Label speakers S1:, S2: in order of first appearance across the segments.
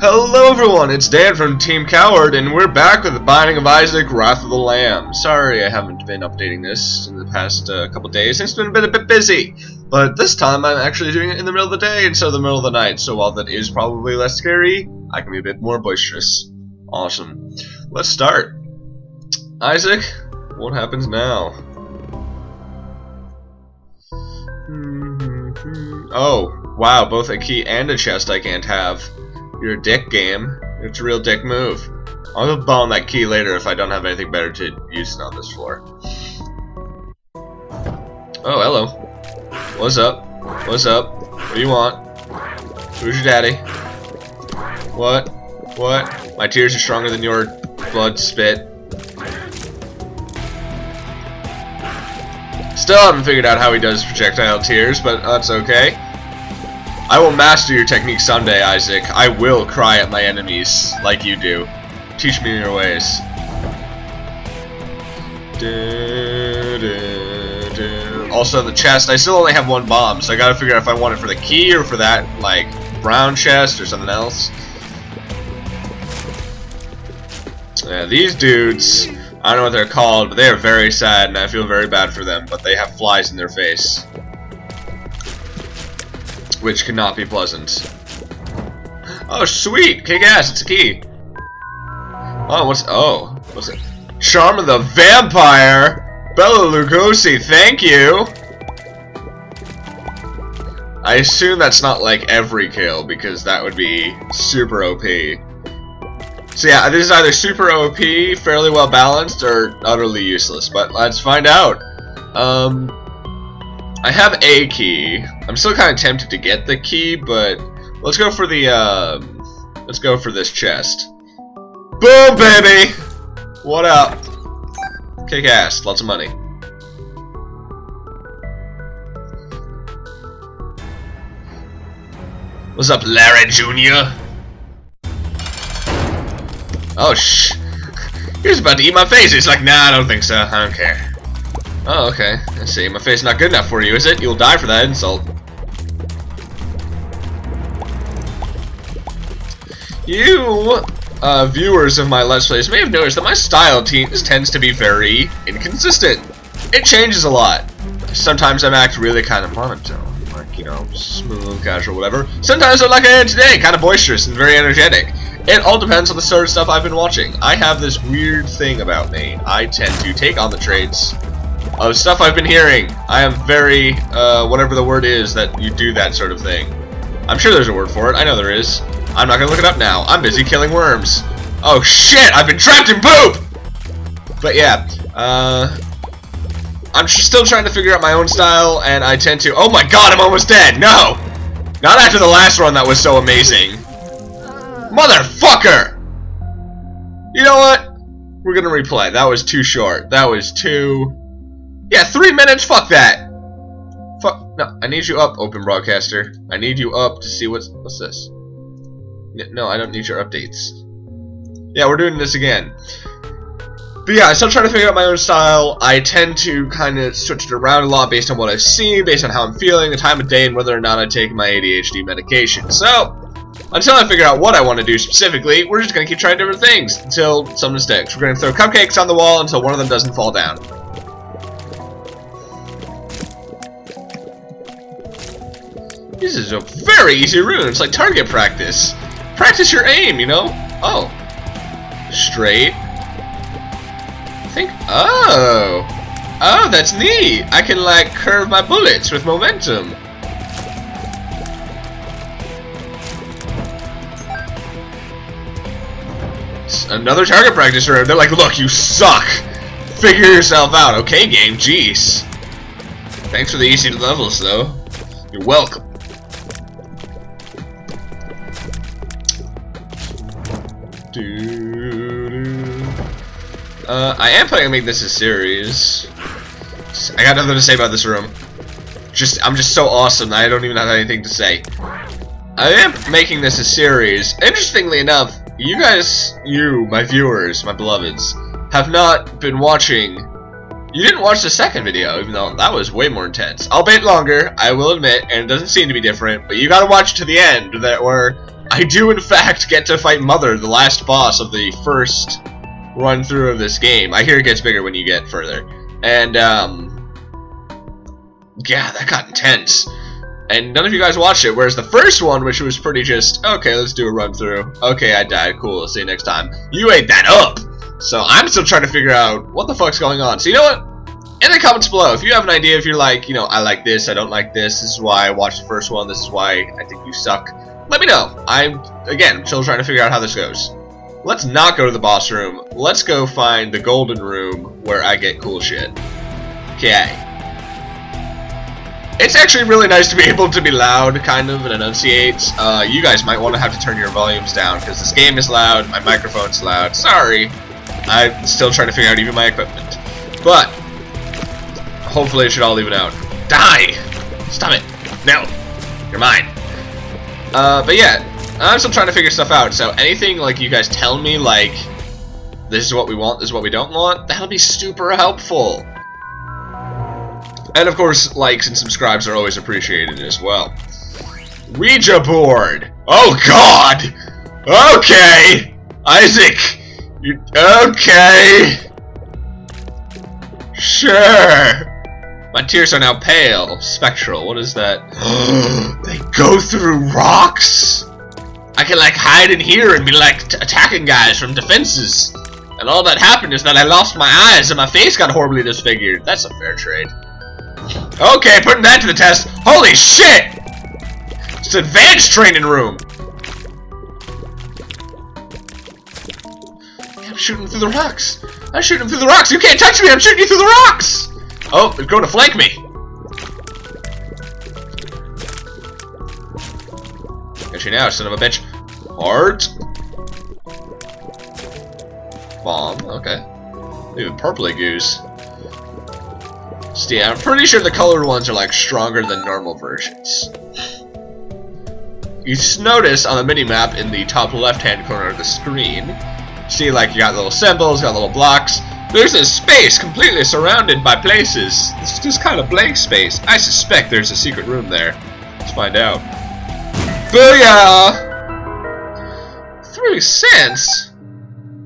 S1: Hello everyone, it's Dan from Team Coward, and we're back with the Binding of Isaac, Wrath of the Lamb. Sorry I haven't been updating this in the past uh, couple days, it's been a bit, a bit busy. But this time I'm actually doing it in the middle of the day instead of the middle of the night, so while that is probably less scary, I can be a bit more boisterous. Awesome. Let's start. Isaac, what happens now? Hmm, hmm, hmm. Oh, wow, both a key and a chest I can't have. You're a dick game. It's a real dick move. I'll go bomb that key later if I don't have anything better to use on this floor. Oh, hello. What's up? What's up? What do you want? Who's your daddy? What? What? My tears are stronger than your blood spit. Still haven't figured out how he does projectile tears, but that's okay. I will master your technique someday, Isaac. I will cry at my enemies like you do. Teach me your ways. Also, the chest. I still only have one bomb, so I gotta figure out if I want it for the key or for that, like, brown chest or something else. Yeah, these dudes, I don't know what they're called, but they are very sad, and I feel very bad for them, but they have flies in their face which cannot be pleasant. Oh, sweet! Kick ass, it's a key. Oh, what's, oh, what's it? Charm of the Vampire! Bela Lugosi, thank you! I assume that's not like every kill, because that would be super OP. So yeah, this is either super OP, fairly well balanced, or utterly useless, but let's find out. Um, I have a key. I'm still kind of tempted to get the key, but let's go for the, uh, let's go for this chest. Boom, baby! What up? Kick ass. Lots of money. What's up, Larry Jr.? Oh, shh. He was about to eat my face. He's like, nah, I don't think so. I don't care. Oh, okay. I see. My face not good enough for you, is it? You'll die for that insult. You, uh, viewers of my Let's Plays may have noticed that my style tends to be very inconsistent. It changes a lot. Sometimes I act really kind of monotone, like, you know, smooth, casual, whatever. Sometimes I'm like I am today, kind of boisterous and very energetic. It all depends on the sort of stuff I've been watching. I have this weird thing about me. I tend to take on the traits of stuff I've been hearing. I am very, uh, whatever the word is that you do that sort of thing. I'm sure there's a word for it. I know there is. I'm not gonna look it up now. I'm busy killing worms. Oh shit! I've been trapped in poop! But yeah, uh... I'm still trying to figure out my own style, and I tend to... Oh my god, I'm almost dead! No! Not after the last run that was so amazing. Motherfucker! You know what? We're gonna replay. That was too short. That was too... Yeah, three minutes? Fuck that! Fuck, no, I need you up, Open Broadcaster. I need you up to see what's, what's this? No, I don't need your updates. Yeah, we're doing this again. But yeah, I'm still trying to figure out my own style. I tend to kind of switch it around a lot based on what I've seen, based on how I'm feeling, the time of day, and whether or not I take my ADHD medication. So, until I figure out what I want to do specifically, we're just going to keep trying different things until something sticks. We're going to throw cupcakes on the wall until one of them doesn't fall down. This is a very easy rune. It's like target practice. Practice your aim, you know? Oh. Straight. I think... Oh. Oh, that's neat. I can, like, curve my bullets with momentum. Another target practice rune. They're like, look, you suck. Figure yourself out. Okay, game. Jeez. Thanks for the easy levels, though. You're welcome. Uh, I am planning on making this a series. I got nothing to say about this room. Just, I'm just so awesome that I don't even have anything to say. I am making this a series. Interestingly enough, you guys, you, my viewers, my beloveds, have not been watching. You didn't watch the second video, even though that was way more intense. Albeit longer, I will admit, and it doesn't seem to be different, but you gotta watch to the end, that where I do in fact get to fight Mother, the last boss of the first run through of this game. I hear it gets bigger when you get further. And, um, yeah, that got intense. And none of you guys watched it, whereas the first one, which was pretty just, okay, let's do a run through. Okay, I died, cool, see you next time. You ate that up! So I'm still trying to figure out what the fuck's going on. So you know what? In the comments below, if you have an idea, if you're like, you know, I like this, I don't like this, this is why I watched the first one, this is why I think you suck, let me know. I'm, again, still trying to figure out how this goes. Let's not go to the boss room. Let's go find the golden room where I get cool shit. Okay. It's actually really nice to be able to be loud, kind of, and enunciate. Uh, you guys might want to have to turn your volumes down, because this game is loud, my microphone's loud. Sorry. I'm still trying to figure out even my equipment. But, hopefully it should all even out. Die! Stop it! No! You're mine. Uh, but yeah, I'm still trying to figure stuff out, so anything, like, you guys tell me, like, this is what we want, this is what we don't want, that'll be super helpful. And of course, likes and subscribes are always appreciated as well. Ouija board! Oh god! Okay! Isaac! You, okay! Sure! My tears are now pale. Spectral. What is that? they go through rocks? I can like hide in here and be like attacking guys from defenses. And all that happened is that I lost my eyes and my face got horribly disfigured. That's a fair trade. Okay, putting that to the test. Holy shit! It's advanced training room. I'm shooting through the rocks. I'm shooting through the rocks. You can't touch me. I'm shooting you through the rocks. Oh, it's going to flank me. You now, son of a bitch. Heart. Bomb. Okay. Even purpley goose. Yeah, I'm pretty sure the colored ones are like stronger than normal versions. You notice on the mini-map in the top left-hand corner of the screen, see like you got little symbols, got little blocks. There's a space completely surrounded by places. It's just kind of blank space. I suspect there's a secret room there. Let's find out. Booyah! Cents?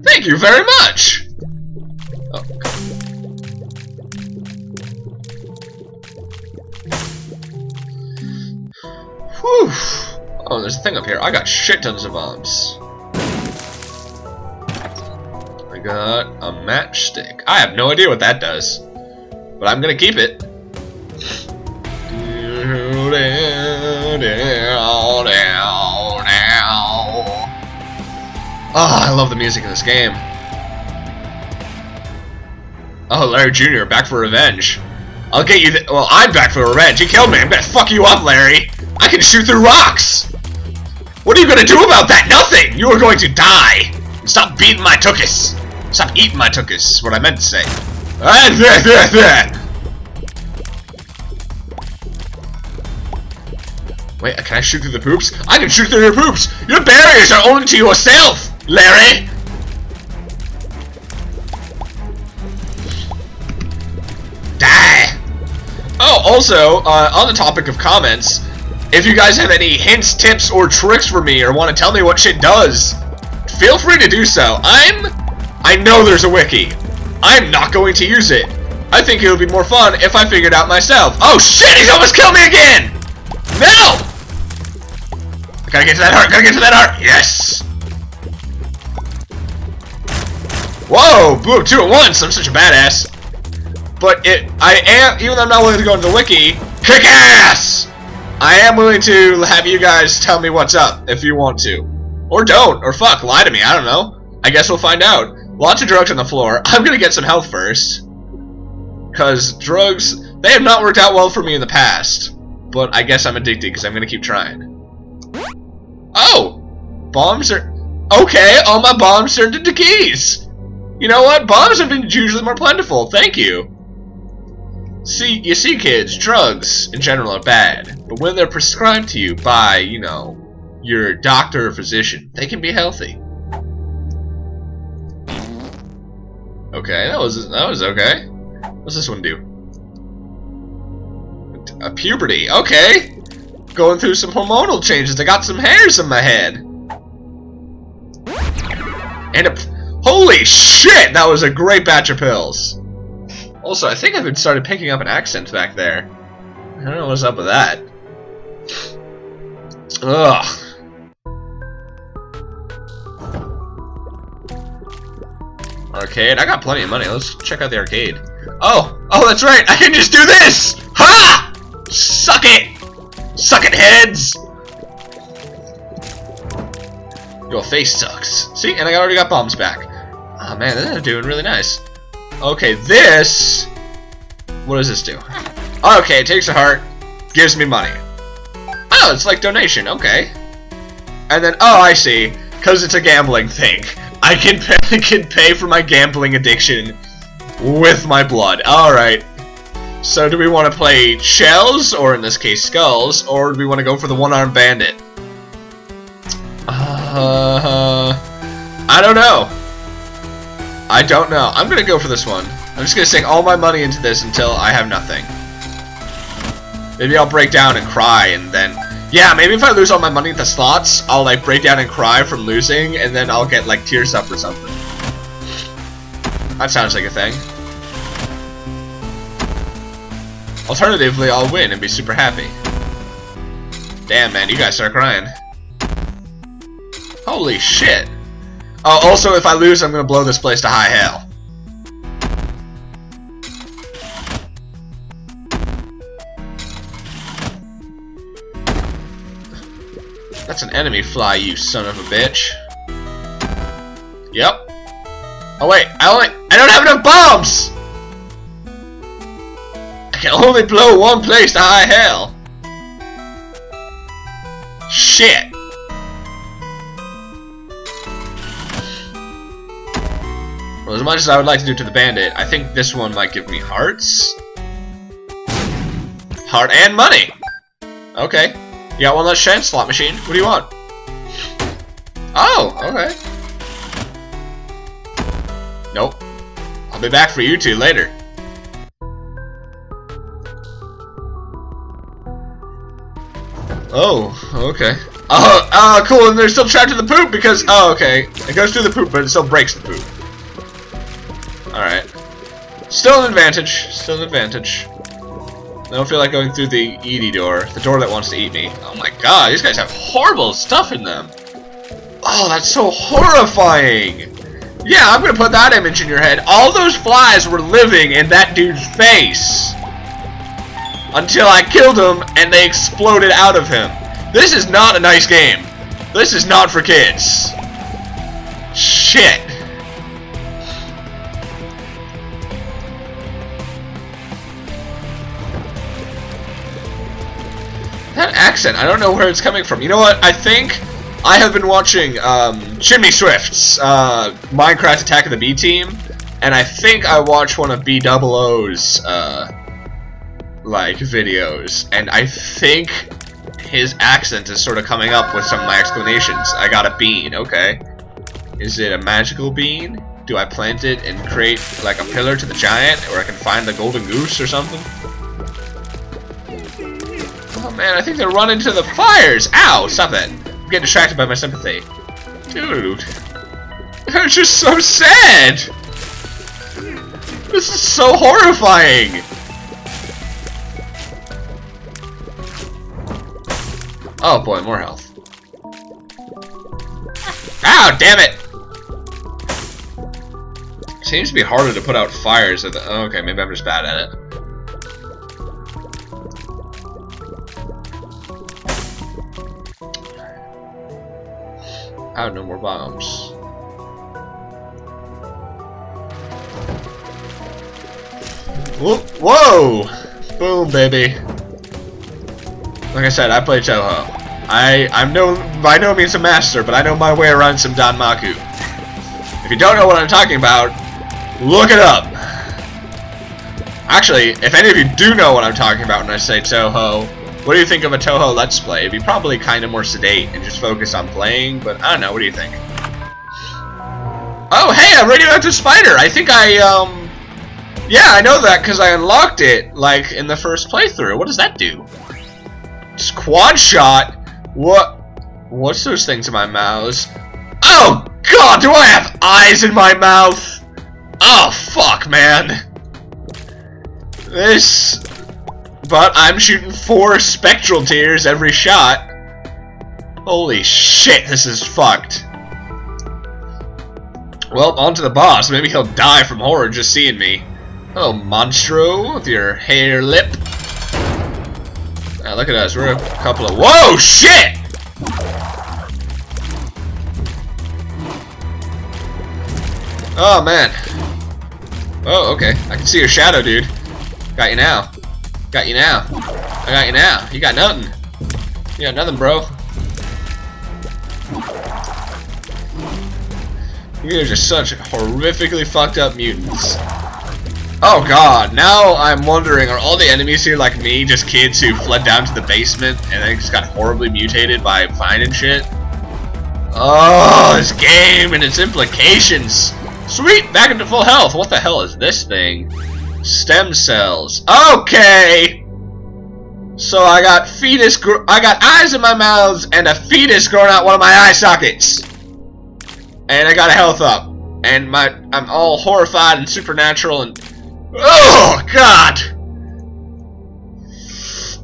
S1: Thank you very much! Oh, Whew. Oh, there's a thing up here. I got shit tons of bombs. I got a matchstick. I have no idea what that does. But I'm gonna keep it. Oh, I love the music in this game. Oh, Larry Jr., back for revenge. I'll get you Well, I'm back for revenge. He killed me. I'm gonna fuck you up, Larry. I can shoot through rocks! What are you gonna do about that? Nothing! You are going to die! Stop beating my tuchus! Stop eating my tuchus, is what I meant to say. Ah, Wait, can I shoot through the poops? I can shoot through your poops! Your barriers are only to yourself, Larry! Die! Oh, also, uh, on the topic of comments, if you guys have any hints, tips, or tricks for me, or want to tell me what shit does, feel free to do so. I'm... I know there's a wiki. I'm not going to use it. I think it would be more fun if I figured out myself. Oh shit, he's almost killed me again! No! Gotta get to that heart, gotta get to that heart! Yes! Whoa, boom, two at once! I'm such a badass. But it, I am, even though I'm not willing to go into the wiki, kick ass! I am willing to have you guys tell me what's up if you want to. Or don't, or fuck, lie to me, I don't know. I guess we'll find out. Lots of drugs on the floor. I'm gonna get some health first. Because drugs, they have not worked out well for me in the past. But I guess I'm addicted because I'm gonna keep trying. Oh! Bombs are... Okay, all my bombs turned into keys! You know what? Bombs have been usually more plentiful. Thank you. See, you see, kids, drugs in general are bad, but when they're prescribed to you by, you know, your doctor or physician, they can be healthy. Okay, that was that was okay. What's this one do? A puberty. Okay, going through some hormonal changes. I got some hairs in my head. And a, holy shit, that was a great batch of pills. Also, I think I've started picking up an accent back there. I don't know what's up with that. Ugh. Arcade? I got plenty of money. Let's check out the arcade. Oh! Oh, that's right! I can just do this! Ha! Suck it! Suck it, heads! Your face sucks. See? And I already got bombs back. Oh man, this is doing really nice. Okay, this... What does this do? Okay, it takes a heart, gives me money. Oh, it's like donation, okay. And then, oh, I see. Because it's a gambling thing. I can pay, I can pay for my gambling addiction with my blood. Alright. So do we want to play shells, or in this case skulls, or do we want to go for the one-armed bandit? Uh, I don't know. I don't know. I'm gonna go for this one. I'm just gonna sink all my money into this until I have nothing. Maybe I'll break down and cry and then... Yeah, maybe if I lose all my money at the slots, I'll like break down and cry from losing and then I'll get like tears up or something. That sounds like a thing. Alternatively, I'll win and be super happy. Damn, man, you guys start crying. Holy shit. Oh, also, if I lose, I'm gonna blow this place to high hell. That's an enemy fly, you son of a bitch. Yep. Oh wait, I only I don't have enough bombs! I can only blow one place to high hell. Shit. As much as I would like to do to the bandit, I think this one might give me hearts. Heart and money! Okay. You got one less chance, slot machine. What do you want? Oh, okay. Nope. I'll be back for you two later. Oh, okay. Oh, oh, cool, and they're still trapped in the poop because, oh, okay. It goes through the poop, but it still breaks the poop. Still an advantage. Still an advantage. I don't feel like going through the Edie door. The door that wants to eat me. Oh my god, these guys have horrible stuff in them. Oh, that's so horrifying. Yeah, I'm gonna put that image in your head. All those flies were living in that dude's face. Until I killed him and they exploded out of him. This is not a nice game. This is not for kids. Shit. That accent, I don't know where it's coming from. You know what? I think I have been watching um, Chimney Swift's uh, Minecraft Attack of the B Team, and I think I watched one of B Double O's uh, like videos, and I think his accent is sort of coming up with some of my explanations. I got a bean, okay. Is it a magical bean? Do I plant it and create like a pillar to the giant, or I can find the golden goose or something? Oh man, I think they're running to the fires! Ow! Stop that. I'm getting distracted by my sympathy. Dude. They're just so sad! This is so horrifying! Oh boy, more health. Ow, damn it! Seems to be harder to put out fires at the- okay, maybe I'm just bad at it. I have no more bombs. Whoa! Boom, baby. Like I said, I play Touhou. I I'm no by no means a master, but I know my way around some Danmaku. If you don't know what I'm talking about, look it up. Actually, if any of you do know what I'm talking about when I say Touhou, what do you think of a Touhou Let's Play? It'd be probably kind of more sedate and just focus on playing, but I don't know, what do you think? Oh, hey, a radioactive spider! I think I, um... Yeah, I know that because I unlocked it, like, in the first playthrough. What does that do? Squad shot? What? What's those things in my mouth? Oh, God! do I have eyes in my mouth? Oh, fuck, man. This... But I'm shooting four spectral tears every shot. Holy shit, this is fucked. Well, on to the boss. Maybe he'll die from horror just seeing me. Oh, Monstro, with your hare lip. Now look at us, we're a couple of- Whoa, shit! Oh, man. Oh, okay. I can see your shadow, dude. Got you now. Got you now. I got you now. You got nothing. You got nothing, bro. You guys are just such horrifically fucked up mutants. Oh god, now I'm wondering, are all the enemies here like me, just kids who fled down to the basement and then just got horribly mutated by finding shit? Oh, this game and its implications. Sweet, back into full health. What the hell is this thing? Stem cells. Okay. So I got fetus. I got eyes in my mouth and a fetus growing out one of my eye sockets. And I got a health up. And my I'm all horrified and supernatural and oh god.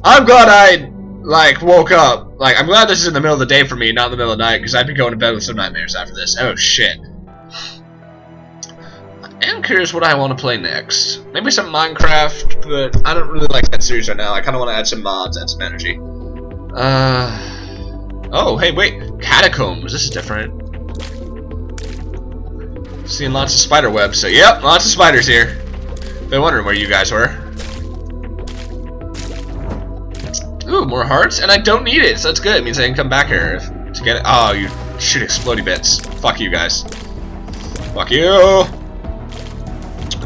S1: I'm glad I like woke up. Like I'm glad this is in the middle of the day for me, not in the middle of the night, because I'd be going to bed with some nightmares after this. Oh shit. Am curious what I want to play next. Maybe some Minecraft, but I don't really like that series right now. I kind of want to add some mods, add some energy. Uh. Oh, hey, wait. Catacombs. This is different. Seeing lots of spider webs. So, yep, lots of spiders here. Been wondering where you guys were. Ooh, more hearts, and I don't need it, so that's good. It means I can come back here to get it. Oh, you shoot explodey bits. Fuck you guys. Fuck you.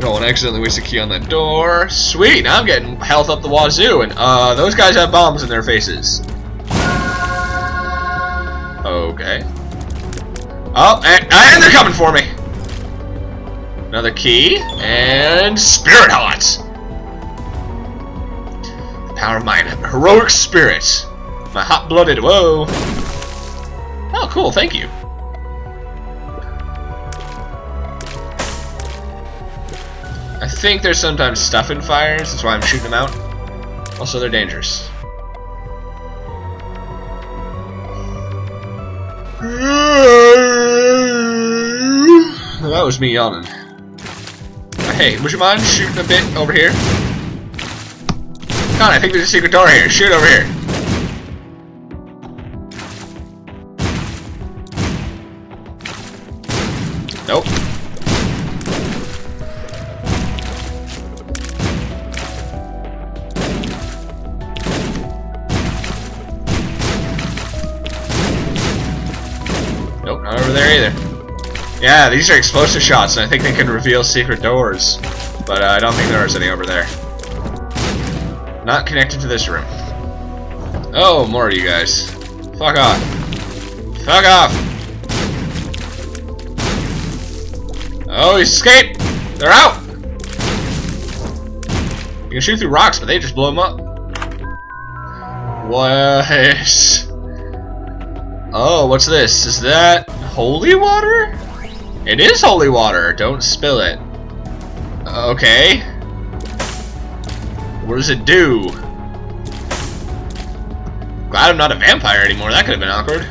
S1: I don't accidentally waste a key on that door. Sweet, now I'm getting health up the wazoo, and uh, those guys have bombs in their faces. Okay. Oh, and, and they're coming for me. Another key, and Spirit Heart! The power of my heroic spirit. My hot-blooded, whoa. Oh, cool, thank you. Think there's sometimes stuff in fires, that's why I'm shooting them out. Also, they're dangerous. That was me yawning. Hey, would you mind shooting a bit over here? God, I think there's a secret door here. Shoot over here. Yeah, these are explosive shots, and I think they can reveal secret doors. But uh, I don't think there is any over there. Not connected to this room. Oh, more of you guys. Fuck off. Fuck off! Oh, escape! They're out! You can shoot through rocks, but they just blow them up. What? Oh, what's this? Is that holy water? It is holy water. Don't spill it. Okay. What does it do? Glad I'm not a vampire anymore. That could have been awkward.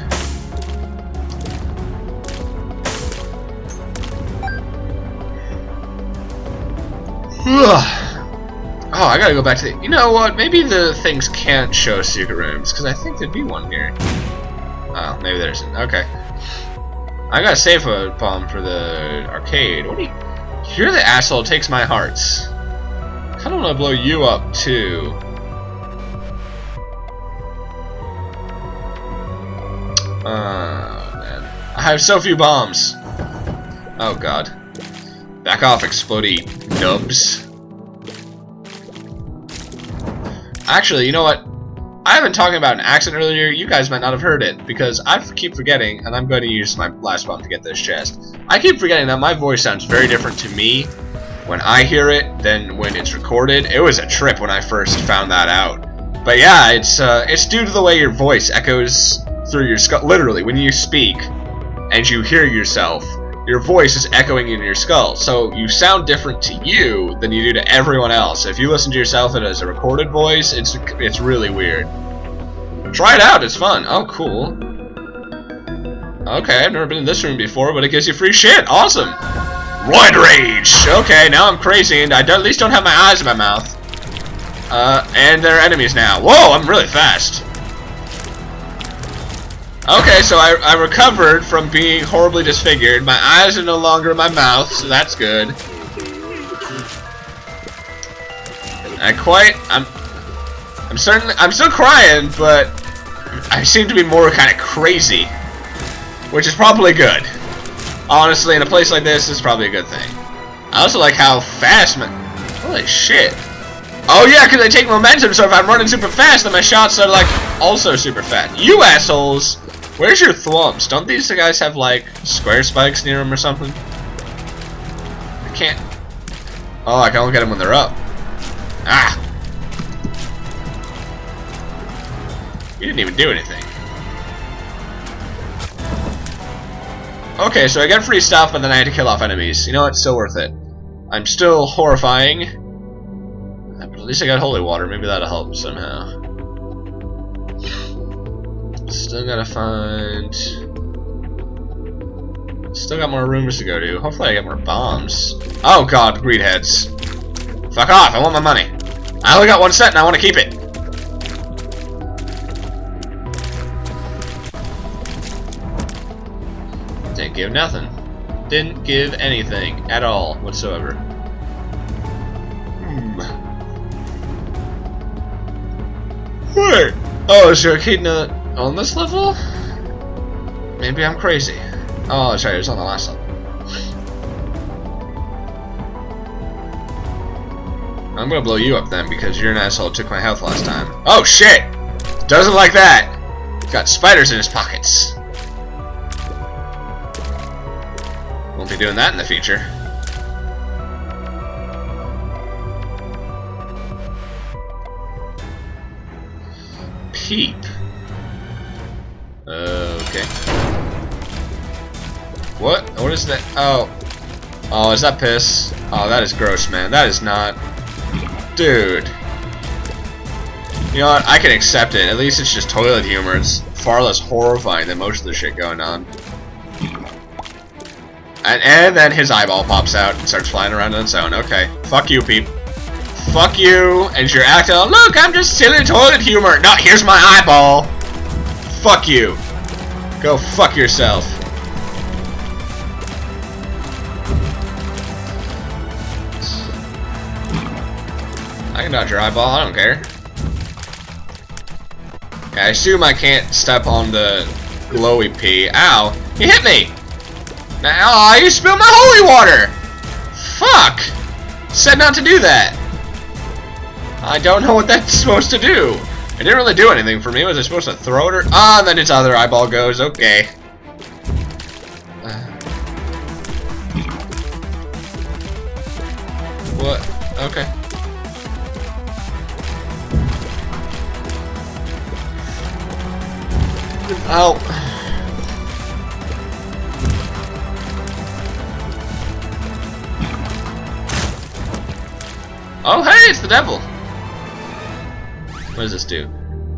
S1: oh, I gotta go back to the... You know what? Maybe the things can't show secret rooms, because I think there'd be one here. Oh, maybe there isn't. Okay. I got a save a bomb for the arcade. What do you... You're the asshole takes my hearts. Kinda wanna blow you up, too. Uh, man. I have so few bombs. Oh, God. Back off, explodey nubs. Actually, you know what? I have been talking about an accent earlier, you guys might not have heard it, because I keep forgetting, and I'm going to use my last bomb to get this chest. I keep forgetting that my voice sounds very different to me when I hear it than when it's recorded. It was a trip when I first found that out. But yeah, it's uh, it's due to the way your voice echoes through your skull. Literally, when you speak and you hear yourself, your voice is echoing in your skull. So you sound different to you than you do to everyone else. If you listen to yourself as a recorded voice, it's it's really weird. Try it out, it's fun. Oh, cool. Okay, I've never been in this room before, but it gives you free shit. Awesome. Roid Rage! Okay, now I'm crazy, and I at least don't have my eyes in my mouth. Uh, and they're enemies now. Whoa, I'm really fast. Okay, so I, I recovered from being horribly disfigured. My eyes are no longer in my mouth, so that's good. I quite... I'm... I'm certainly... I'm still crying, but... I seem to be more kind of crazy. Which is probably good. Honestly, in a place like this, it's probably a good thing. I also like how fast my... Holy shit. Oh yeah, because I take momentum, so if I'm running super fast, then my shots are like also super fast. You assholes! Where's your thwomps? Don't these guys have like square spikes near them or something? I can't. Oh, I can only get them when they're up. Ah! You didn't even do anything. Okay, so I get free stuff, but then I had to kill off enemies. You know what? Still worth it. I'm still horrifying. But at least I got holy water. Maybe that'll help somehow. Still gotta find... Still got more rooms to go to. Hopefully I get more bombs. Oh god, greed heads. Fuck off, I want my money. I only got one set and I want to keep it. Didn't give nothing. Didn't give anything at all whatsoever. Hmm. Oh, is your not on this level? Maybe I'm crazy. Oh, sorry, it was on the last level. I'm gonna blow you up then because you're an asshole took my health last time. Oh shit! Doesn't like that! Got spiders in his pockets. Won't be doing that in the future. Peep. What? What is that? Oh. Oh, is that piss? Oh, that is gross, man. That is not... Dude. You know what? I can accept it. At least it's just toilet humor. It's far less horrifying than most of the shit going on. And, and then his eyeball pops out and starts flying around on its own. Okay. Fuck you, Peep. Fuck you, and you're acting, look, I'm just silly toilet humor. No, here's my eyeball. Fuck you. Go fuck yourself. Dodge your eyeball, I don't care. I assume I can't step on the glowy pea. Ow! He hit me! Now, oh, you spilled my holy water! Fuck! Said not to do that. I don't know what that's supposed to do. It didn't really do anything for me. Was I supposed to throw it or... Ah, and then its other eyeball goes. Okay. What? Okay. Ow. Oh, hey, it's the devil. What does this do?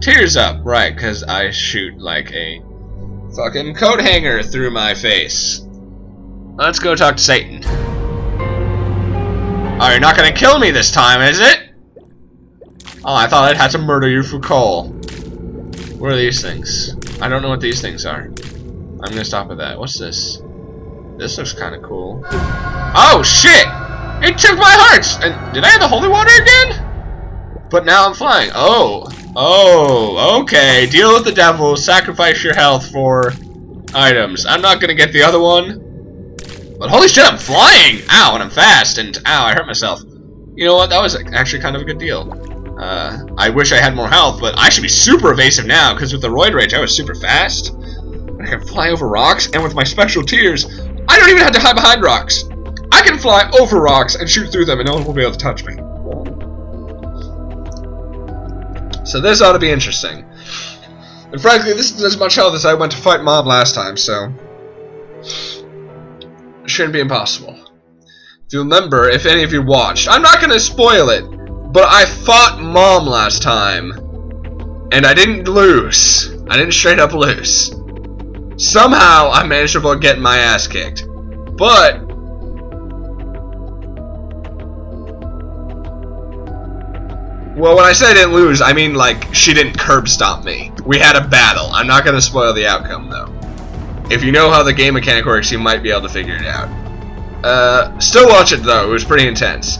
S1: Tears up, right, because I shoot like a fucking coat hanger through my face. Let's go talk to Satan. Oh, you're not gonna kill me this time, is it? Oh, I thought I'd have to murder you for coal. What are these things? I don't know what these things are. I'm gonna stop at that. What's this? This looks kind of cool. Oh, shit! It took my hearts! And did I have the holy water again? But now I'm flying. Oh. Oh, okay. Deal with the devil. Sacrifice your health for items. I'm not gonna get the other one. But holy shit, I'm flying! Ow, and I'm fast, and ow, I hurt myself. You know what? That was actually kind of a good deal. Uh, I wish I had more health, but I should be super evasive now, because with the Roid Rage, I was super fast. I can fly over rocks, and with my spectral tears, I don't even have to hide behind rocks. I can fly over rocks and shoot through them and no one will be able to touch me. So this ought to be interesting. And frankly, this is as much health as I went to fight Mom last time, so... It shouldn't be impossible. If you remember, if any of you watched, I'm not gonna spoil it, but I fought Mom last time, and I didn't lose. I didn't straight up lose. Somehow, I managed to avoid getting my ass kicked. But, Well, when I say I didn't lose, I mean like she didn't curb stomp me. We had a battle. I'm not gonna spoil the outcome though. If you know how the game mechanic works, you might be able to figure it out. Uh, still watch it though. It was pretty intense.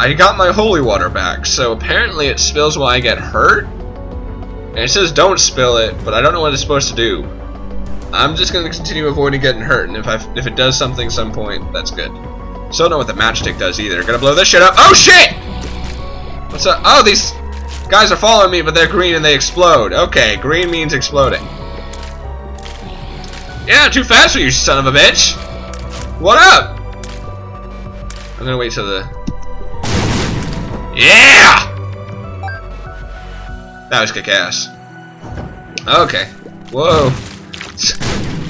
S1: I got my holy water back, so apparently it spills when I get hurt. And it says don't spill it, but I don't know what it's supposed to do. I'm just gonna continue avoiding getting hurt, and if I if it does something some point, that's good. So don't know what the matchstick does either. Gonna blow this shit up. Oh shit! What's up? Oh, these guys are following me, but they're green and they explode. Okay, green means exploding. Yeah, too fast for you, son of a bitch. What up? I'm gonna wait till the... Yeah! That was kick-ass. Okay. Whoa.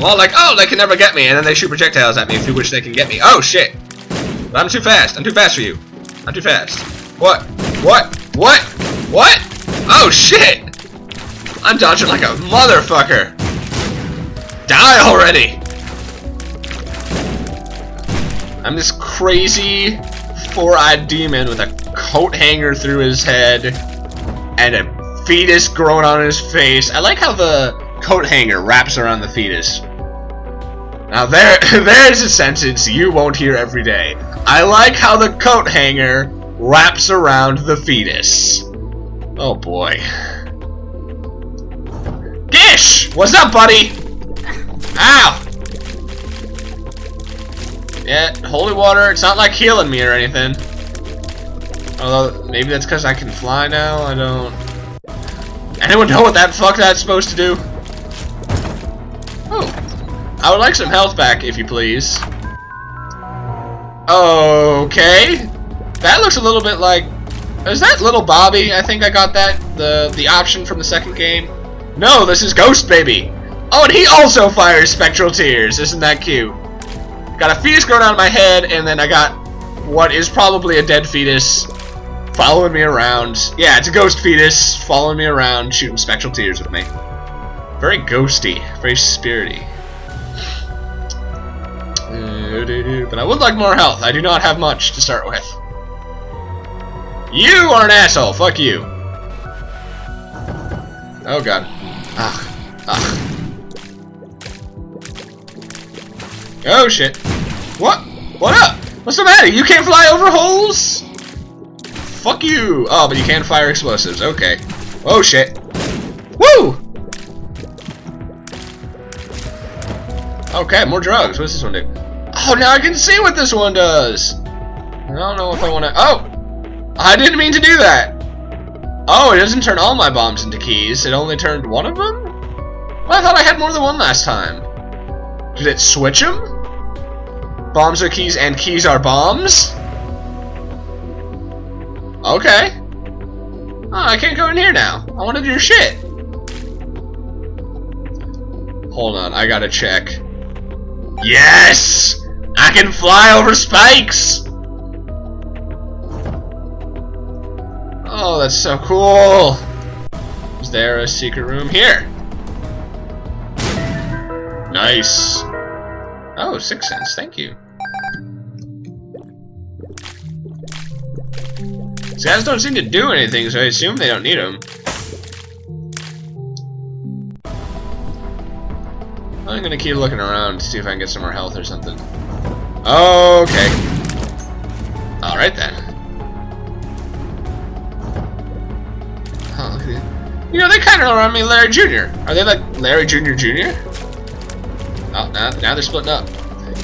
S1: Well, like, oh, they can never get me, and then they shoot projectiles at me through which they can get me. Oh, shit. But I'm too fast. I'm too fast for you. I'm too fast. What? What? What? What? Oh shit! I'm dodging like a motherfucker! Die already! I'm this crazy four-eyed demon with a coat hanger through his head and a fetus growing on his face. I like how the coat hanger wraps around the fetus. Now there, there's a sentence you won't hear every day. I like how the coat hanger wraps around the fetus. Oh boy. Gish! What's up, buddy? Ow! Yeah, holy water, it's not like healing me or anything. Although, maybe that's because I can fly now, I don't... Anyone know what that fuck that's supposed to do? Oh. I would like some health back, if you please. Okay. That looks a little bit like... Is that Little Bobby? I think I got that, the, the option from the second game. No, this is Ghost Baby. Oh, and he also fires Spectral Tears. Isn't that cute? Got a fetus growing out of my head, and then I got what is probably a dead fetus following me around. Yeah, it's a ghost fetus following me around, shooting Spectral Tears with me. Very ghosty, very spirity. But I would like more health. I do not have much to start with. You are an asshole. Fuck you. Oh god. Ugh. Ugh. Oh shit. What? What up? What's the matter? You can't fly over holes? Fuck you. Oh, but you can fire explosives. Okay. Oh shit. Woo! Okay, more drugs. What's this one do? Oh, now I can see what this one does. I don't know if I want to... Oh! I didn't mean to do that. Oh, it doesn't turn all my bombs into keys. It only turned one of them? Well, I thought I had more than one last time. Did it switch them? Bombs are keys and keys are bombs? Okay. Oh, I can't go in here now. I want to do shit. Hold on, I gotta check. Yes! I can fly over spikes! Oh, that's so cool! Is there a secret room here? Nice. Oh, six cents, thank you. Guys don't seem to do anything, so I assume they don't need them. I'm gonna keep looking around to see if I can get some more health or something. Okay. Alright then. You know, they kind of remind me of Larry Jr. Are they like Larry Jr. Jr.? Oh, now, now they're splitting up.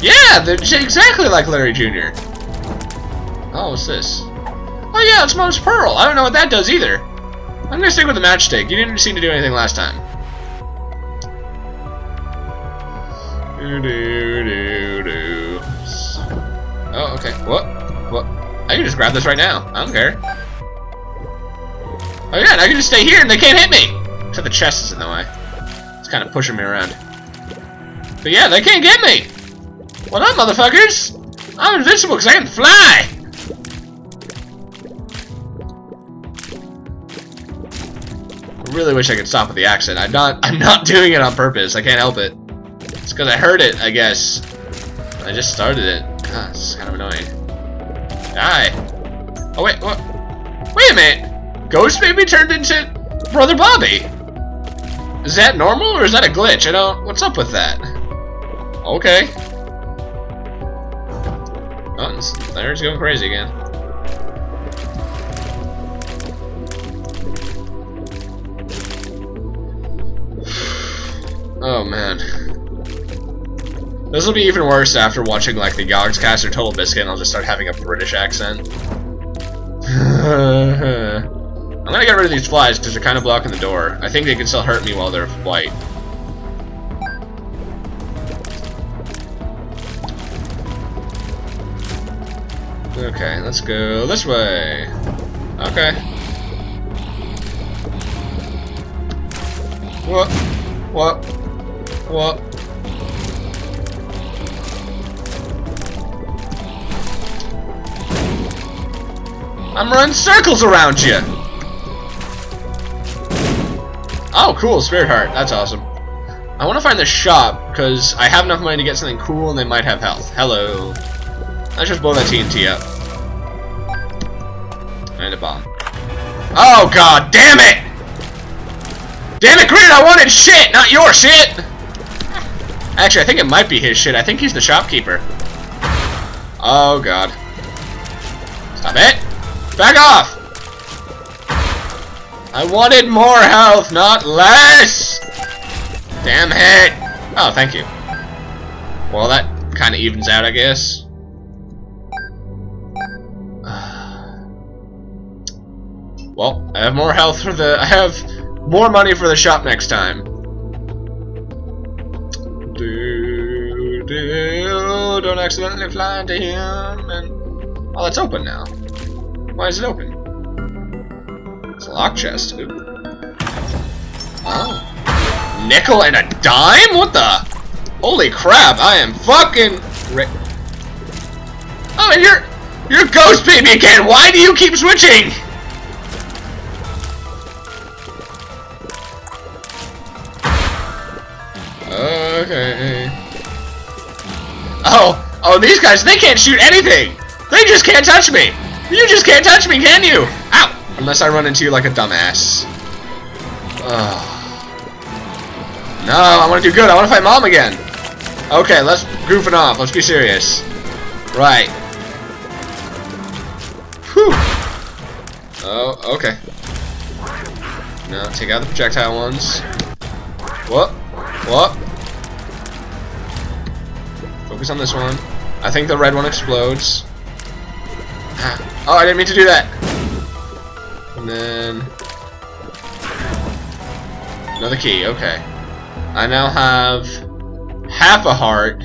S1: Yeah, they're exactly like Larry Jr. Oh, what's this? Oh yeah, it's Mom's Pearl. I don't know what that does either. I'm gonna stick with the matchstick. You didn't seem to do anything last time. Do, do, do, do. Oh, okay. What? What? I can just grab this right now. I don't care. Oh yeah, I can just stay here and they can't hit me! Except the chest is in the way. It's kind of pushing me around. But yeah, they can't get me! What up, motherfuckers? I'm invincible because I can fly! Really wish I could stop with the accent. I'm not I'm not doing it on purpose. I can't help it. It's because I heard it, I guess. I just started it. Ah, God, it's kind of annoying. Die. Oh wait, what? Wait a minute! Ghost Baby turned into Brother Bobby! Is that normal or is that a glitch? I don't what's up with that? Okay. Oh, it's going crazy again. Oh man. This will be even worse after watching like the Yogscast or Total Biscuit and I'll just start having a British accent. I'm gonna get rid of these flies because they're kind of blocking the door. I think they can still hurt me while they're white. Okay, let's go this way. Okay. What? What? What? I'm running circles around you! Oh, cool, Spirit Heart. That's awesome. I want to find the shop, because I have enough money to get something cool and they might have health. Hello. Let's just blow that TNT up. And a bomb. Oh, god damn it! Damn it, Greed, I wanted shit, not your shit! Actually, I think it might be his shit. I think he's the shopkeeper. Oh, God. Stop it! Back off! I wanted more health, not less! Damn it! Oh, thank you. Well, that kind of evens out, I guess. Well, I have more health for the... I have more money for the shop next time. Don't accidentally fly into him. And oh, it's open now. Why is it open? It's a lock chest. Ooh. Oh, nickel and a dime? What the? Holy crap! I am fucking. oh, and you're you're ghost baby again. Why do you keep switching? Okay. Oh, oh, these guys, they can't shoot anything! They just can't touch me! You just can't touch me, can you? Ow! Unless I run into you like a dumbass. Oh. No, I want to do good. I want to fight Mom again. Okay, let's goofing off. Let's be serious. Right. Whew. Oh, okay. Now, take out the projectile ones. What? What? Focus on this one. I think the red one explodes. Ah. Oh, I didn't mean to do that. And then... Another key, okay. I now have half a heart.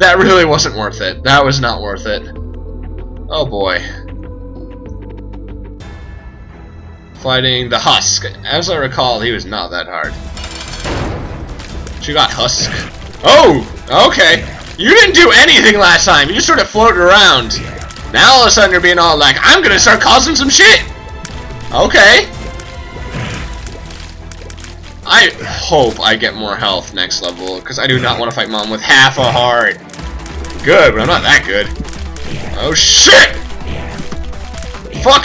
S1: That really wasn't worth it. That was not worth it. Oh boy. Fighting the Husk. As I recall, he was not that hard. She got Husk. Oh! Okay. You didn't do anything last time. You just sort of floated around. Now all of a sudden you're being all like, I'm gonna start causing some shit. Okay. I hope I get more health next level, because I do not want to fight Mom with half a heart. Good, but I'm not that good. Oh shit! Fuck!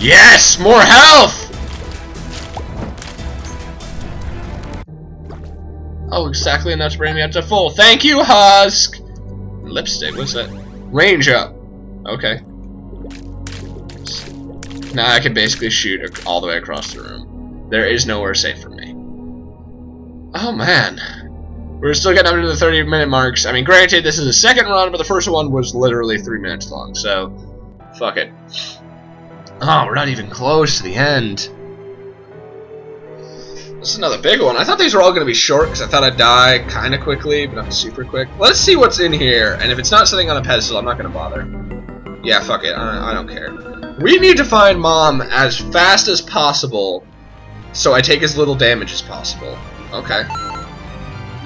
S1: Yes! More health! Oh, exactly enough to bring me up to full. Thank you, Husk! Lipstick, what's that? Range up. Okay. Now I can basically shoot all the way across the room. There is nowhere safe for me. Oh, man. We're still getting up to the 30 minute marks. I mean, granted, this is the second run, but the first one was literally three minutes long, so fuck it. Oh, we're not even close to the end. This is another big one. I thought these were all going to be short because I thought I'd die kind of quickly, but not super quick. Let's see what's in here, and if it's not something on a pedestal, I'm not going to bother. Yeah, fuck it. I, I don't care. We need to find Mom as fast as possible so I take as little damage as possible. Okay.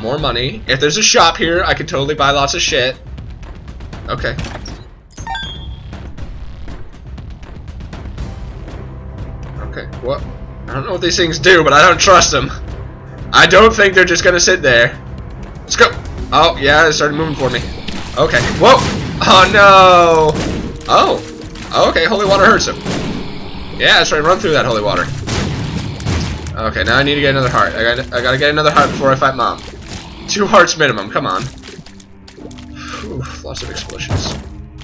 S1: More money. If there's a shop here, I could totally buy lots of shit. Okay. Okay, what? I don't know what these things do, but I don't trust them. I don't think they're just gonna sit there. Let's go. Oh, yeah, it started moving for me. Okay. Whoa! Oh, no! Oh. Okay, holy water hurts him. Yeah, let's try run through that holy water. Okay, now I need to get another heart. I gotta, I gotta get another heart before I fight mom. Two hearts minimum, come on. Whew, lots of explosions.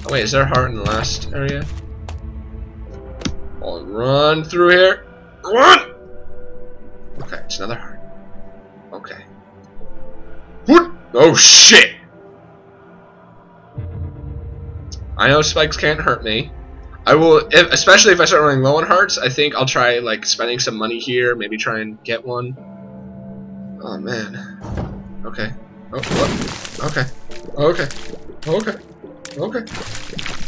S1: Oh wait, is there a heart in the last area? I'll run through here. Run! Okay, it's another heart. Okay. What? Oh shit! I know spikes can't hurt me. I will, if, especially if I start running low on hearts, I think I'll try like spending some money here, maybe try and get one. Oh man. Okay. Oh, what? Okay. Okay. Okay. Okay. Okay.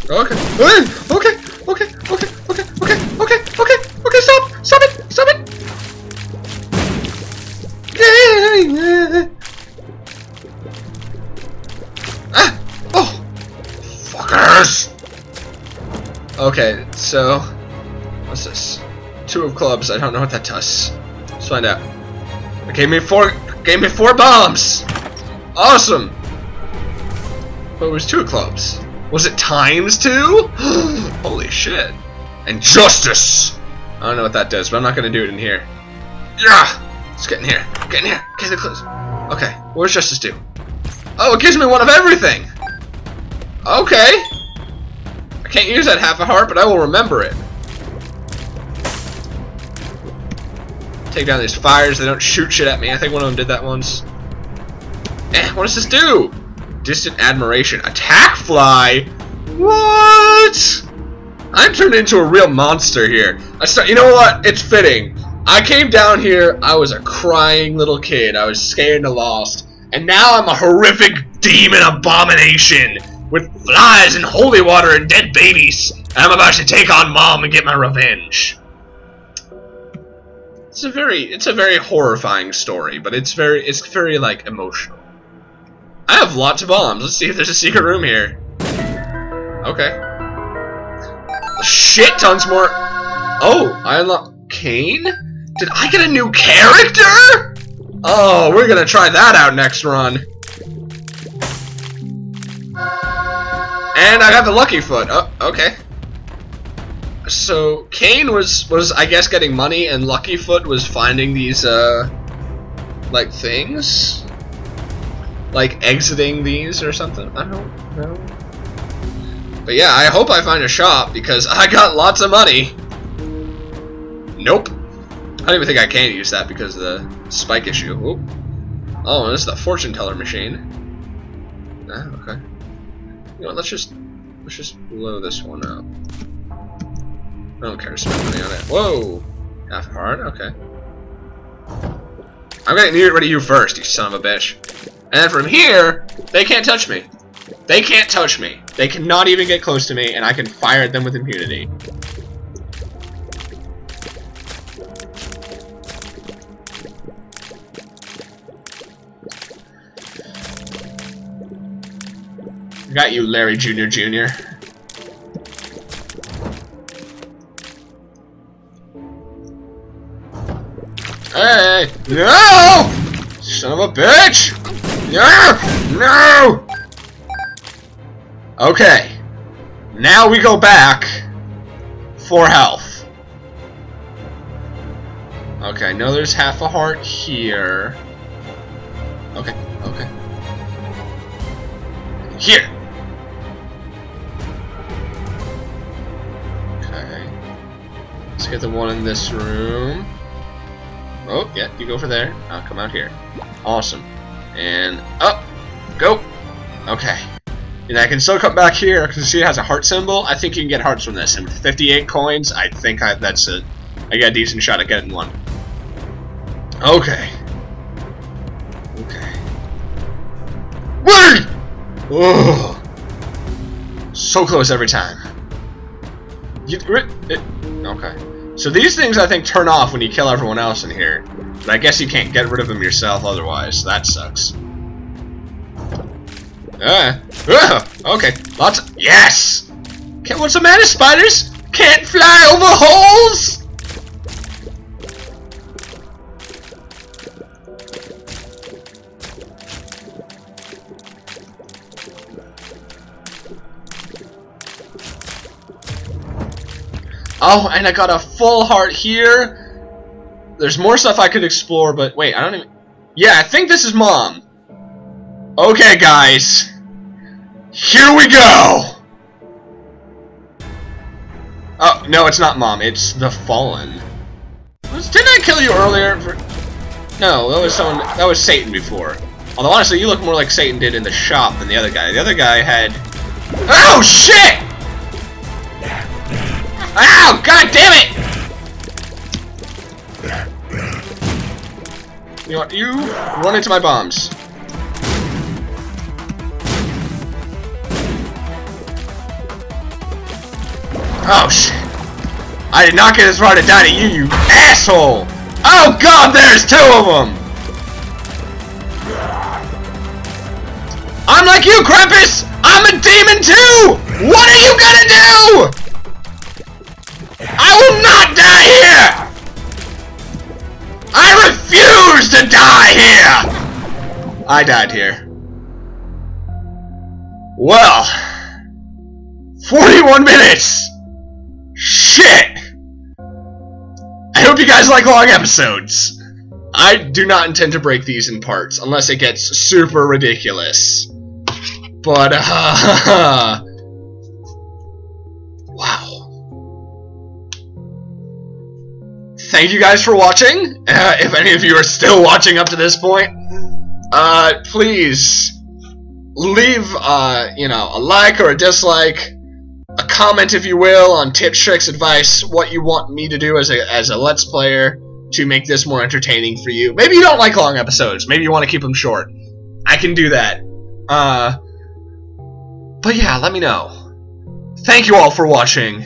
S1: Okay. Okay. Okay. Okay. Okay. Okay, so what's this? Two of clubs. I don't know what that does. Let's find out. It gave me four. Gave me four bombs. Awesome. But it was two clubs. Was it times two? Holy shit. And justice. I don't know what that does, but I'm not gonna do it in here. Yeah. Let's get in here. Get in here. Get the clues. Okay. What does justice do? Oh, it gives me one of everything. Okay. Can't use that half a heart, but I will remember it. Take down these fires. They don't shoot shit at me. I think one of them did that once. Eh, what does this do? Distant admiration. Attack fly? What? I'm turned into a real monster here. I start. You know what? It's fitting. I came down here. I was a crying little kid. I was scared and lost. And now I'm a horrific demon abomination with flies and holy water and dead babies. I'm about to take on mom and get my revenge. It's a very it's a very horrifying story, but it's very it's very like emotional. I have lots of bombs. Let's see if there's a secret room here. Okay. Shit tons more. Oh, I unlocked Cain? Did I get a new character? Oh, we're gonna try that out next run. And I got the lucky foot. Oh, okay. So Cain was was I guess getting money, and Lucky Foot was finding these uh like things, like exiting these or something. I don't know. But yeah, I hope I find a shop because I got lots of money. Nope. I don't even think I can use that because of the spike issue. Oop. Oh, this is the fortune teller machine. Ah, okay. Let's just let's just blow this one up. I don't care to spend money on it. Whoa! Half hard? Okay. I'm gonna get rid of you first, you son of a bitch. And then from here, they can't touch me. They can't touch me. They cannot even get close to me, and I can fire at them with impunity. Got you, Larry Jr. Jr. Hey! No! Son of a bitch! No! No! Okay. Now we go back for health. Okay, I know there's half a heart here. Okay, okay. Here! Let's get the one in this room. Oh, yeah, you go for there. I'll come out here. Awesome. And up. Go. Okay. And I can still come back here because see it has a heart symbol. I think you can get hearts from this. And with 58 coins, I think I, that's a I got a decent shot at getting one. Okay. Okay. Wait! Oh. So close every time. You, it, okay. So these things, I think, turn off when you kill everyone else in here. But I guess you can't get rid of them yourself otherwise. So that sucks. Uh, uh, okay, lots of- Yes! Can't, what's the matter, spiders? Can't fly over holes? Oh, and I got a full heart here. There's more stuff I could explore, but wait, I don't even... Yeah, I think this is Mom. Okay, guys. Here we go! Oh, no, it's not Mom. It's the Fallen. Didn't I kill you earlier? For... No, that was someone... That was Satan before. Although, honestly, you look more like Satan did in the shop than the other guy. The other guy had... Oh, shit! Ow! God damn it! You? You run into my bombs. Oh shit! I did not get as far to die to you, you asshole! Oh god, there's two of them! I'm like you, Krampus! I'm a demon too! What are you gonna do? I will not die here! I refuse to die here! I died here. Well, 41 minutes! Shit! I hope you guys like long episodes. I do not intend to break these in parts unless it gets super ridiculous. But, uh, Thank you guys for watching. Uh, if any of you are still watching up to this point, uh, please leave, uh, you know, a like or a dislike, a comment, if you will, on tips, tricks, advice, what you want me to do as a as a Let's Player to make this more entertaining for you. Maybe you don't like long episodes. Maybe you want to keep them short. I can do that. Uh, but yeah, let me know. Thank you all for watching.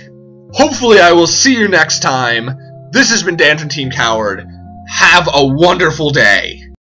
S1: Hopefully I will see you next time. This has been Dan from Team Coward. Have a wonderful day.